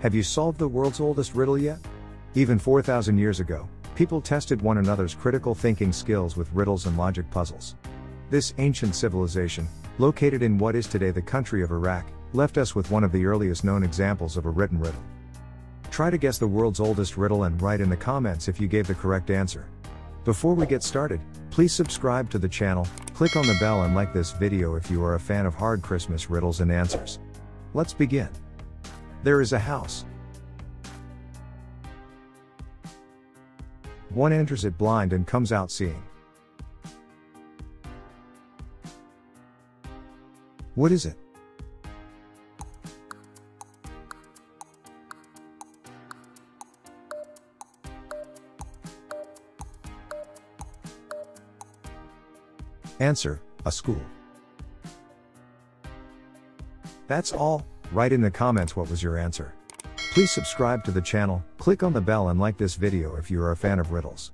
Have you solved the world's oldest riddle yet? Even 4,000 years ago, people tested one another's critical thinking skills with riddles and logic puzzles. This ancient civilization, located in what is today the country of Iraq, left us with one of the earliest known examples of a written riddle. Try to guess the world's oldest riddle and write in the comments if you gave the correct answer. Before we get started, please subscribe to the channel, click on the bell and like this video if you are a fan of hard Christmas riddles and answers. Let's begin. There is a house. One enters it blind and comes out seeing. What is it? Answer, a school. That's all, write in the comments what was your answer. Please subscribe to the channel, click on the bell and like this video if you are a fan of riddles.